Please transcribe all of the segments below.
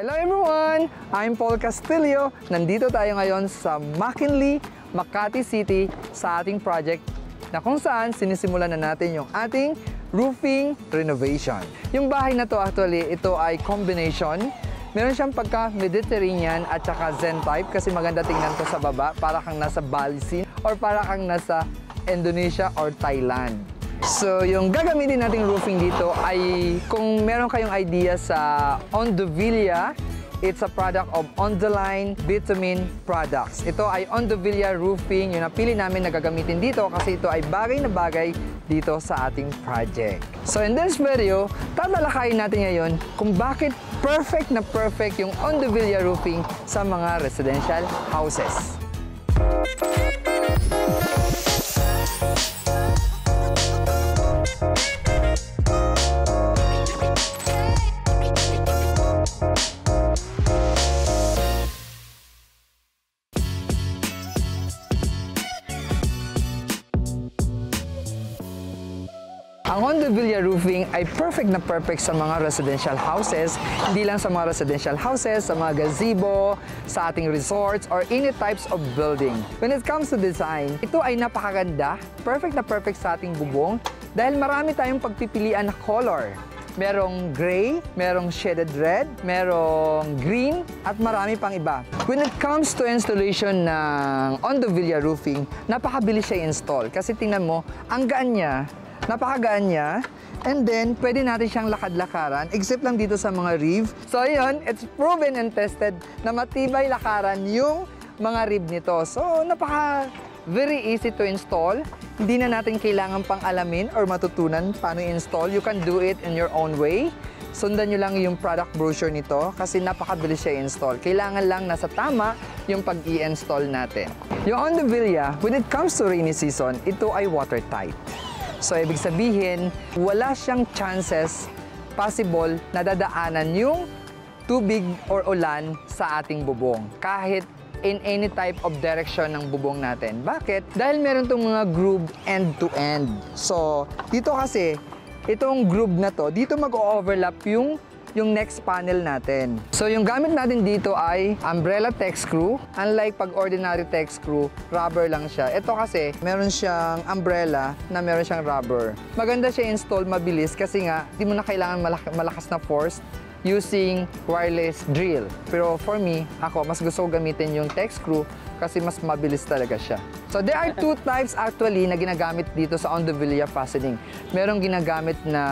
Hello everyone! I'm Paul Castillo. Nandito tayo ngayon sa McKinley, Makati City sa ating project na kung saan sinisimulan na natin yung ating roofing renovation. Yung bahay na to actually, ito ay combination. Meron siyang pagka-Mediterranean at saka Zen type kasi maganda tingnan to sa baba para kang nasa Bali scene or para kang nasa Indonesia or Thailand. So, yung gagamitin nating roofing dito ay kung meron kayong idea sa Ondovilla, it's a product of Ondoline Bitumen Products. Ito ay Ondovilla Roofing, yung napili namin na gagamitin dito kasi ito ay bagay na bagay dito sa ating project. So in this video, tatalakayin natin ngayon kung bakit perfect na perfect yung Ondovilla Roofing sa mga residential houses. Ang Honda Villa Roofing ay perfect na perfect sa mga residential houses, hindi lang sa mga residential houses, sa mga gazebo, sa ating resorts, or any types of building. When it comes to design, ito ay napakaganda, perfect na perfect sa ating bubong dahil marami tayong pagpipilian na color. Merong gray, merong shaded red, merong green, at marami pang iba. When it comes to installation ng Ondo Villa Roofing, napakabilis siya install. Kasi tingnan mo, ang gaan niya, napakagaan niya. And then, pwede natin siyang lakad-lakaran, except lang dito sa mga reef. So, yun, it's proven and tested na matibay lakaran yung mga rib nito. So, napaka very easy to install. Hindi na natin kailangan pang alamin or matutunan paano i-install. You can do it in your own way. Sundan nyo lang yung product brochure nito kasi napakabilis siya i-install. Kailangan lang nasa tama yung pag-i-install natin. Yung on the Villa, when it comes to rainy season, ito ay watertight. So, ibig sabihin, wala siyang chances possible na dadaanan yung tubig or ulan sa ating bubong. Kahit in any type of direction ng bubong natin. Bakit? Dahil meron tong mga groove end-to-end. So, dito kasi, itong groove na to, dito mag-overlap yung yung next panel natin. So yung gamit natin dito ay umbrella tech screw. Unlike pag ordinary tech screw, rubber lang siya. Ito kasi meron siyang umbrella na meron siyang rubber. Maganda siya install, mabilis kasi nga di mo na kailangan malak- malakas na force using wireless drill. Pero for me, ako, mas gusto gamitin yung tech screw kasi mas mabilis talaga siya. So there are two types actually na ginagamit dito sa Ondovilla fastening. Merong ginagamit na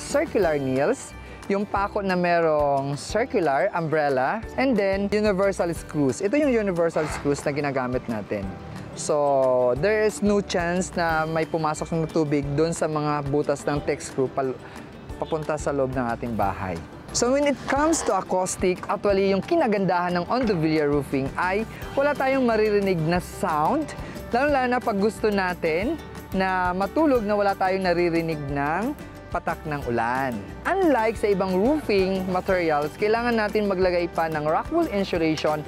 circular nails yung pako na merong circular umbrella, and then universal screws. Ito yung universal screws na ginagamit natin. So, there is no chance na may pumasok ng tubig doon sa mga butas ng tech screw papunta sa loob ng ating bahay. So when it comes to acoustic, actually yung kinagandahan ng Ondovilla Roofing ay wala tayong maririnig na sound, lalo-lalo na pag gusto natin na matulog na wala tayong naririnig ng patak ng ulan. Unlike sa ibang roofing materials, kailangan natin maglagay pa ng rock wool insulation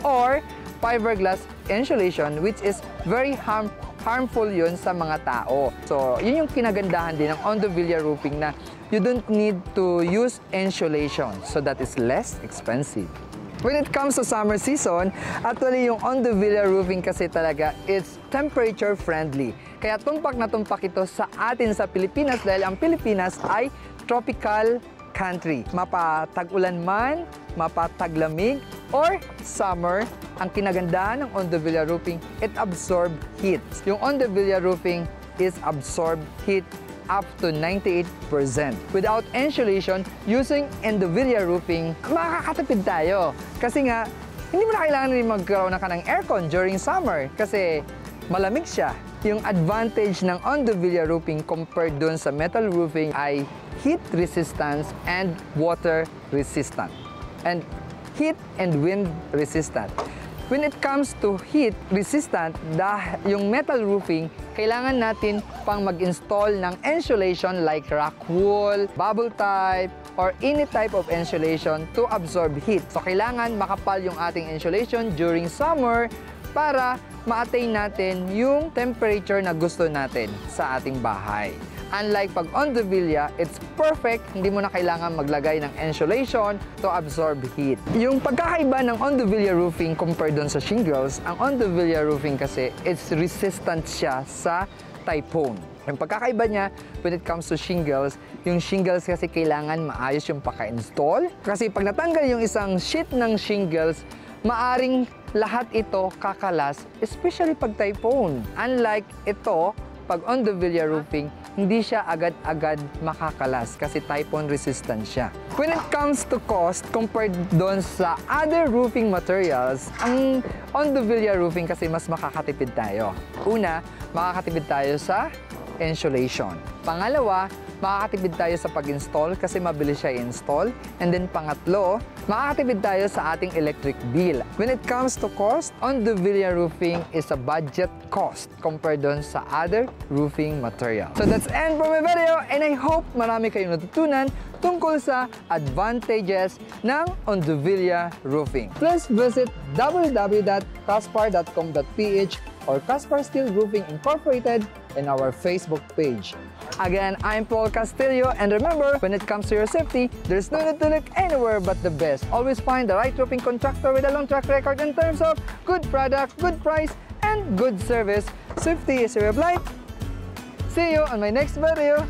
or fiberglass insulation which is very harm, harmful yun sa mga tao. So, yun yung kinagandahan din ng Ondovilla roofing na you don't need to use insulation. So, that is less expensive. When it comes to summer season, actually yung Ondovilla roofing kasi talaga, it's temperature friendly. Kaya tumpak na tumpak ito sa atin sa Pilipinas dahil ang Pilipinas ay tropical country. Mapatag-ulan man, mapataglamig, or summer, ang kinagandahan ng Ondovilla roofing, it absorb heat. Yung Ondovilla roofing is absorb heat up to 98%. Without insulation, using Endovilla roofing, makakatipid tayo. Kasi nga, hindi mo na kailangan rin magkaroon na ka ng aircon during summer kasi malamig siya. Yung advantage ng Ondovilla roofing compared dun sa metal roofing ay heat resistance and water resistant. And heat and wind resistant. When it comes to heat resistant, dah yung metal roofing, kailangan natin pang mag-install ng insulation like rock wool, bubble type, or any type of insulation to absorb heat. So kailangan makapal yung ating insulation during summer para ma-attain natin yung temperature na gusto natin sa ating bahay. Unlike pag on the villa, it's perfect, hindi mo na kailangan maglagay ng insulation to absorb heat. Yung pagkakaiba ng on the villa roofing compared doon sa shingles, ang on the villa roofing kasi, it's resistant siya sa typhoon. Yung pagkakaiba niya when it comes to shingles, yung shingles kasi kailangan maayos yung paka-install. Kasi pag natanggal yung isang sheet ng shingles, maaring lahat ito kakalas, especially pag typhoon. Unlike ito, pag on the villa roofing, hindi siya agad-agad makakalas kasi typhoon resistant siya. When it comes to cost, compared doon sa other roofing materials, ang on the villa roofing kasi mas makakatipid tayo. Una, makakatipid tayo sa insulation. Pangalawa, makakatipid tayo sa pag-install kasi mabilis siya i-install. And then pangatlo, makakatipid tayo sa ating electric bill. When it comes to cost, on the villa roofing is a budget cost compared doon sa other roofing material. So that's end for my video and I hope marami kayong natutunan tungkol sa advantages ng Onduvilla Roofing. Please visit www.caspar.com.ph or Caspar Steel Roofing Incorporated in our Facebook page. Again, I'm Paul Castillo and remember, when it comes to your safety, there's no need to look anywhere but the best. Always find the right roofing contractor with a long track record in terms of good product, good price, and good service. Safety is your life. See you on my next video.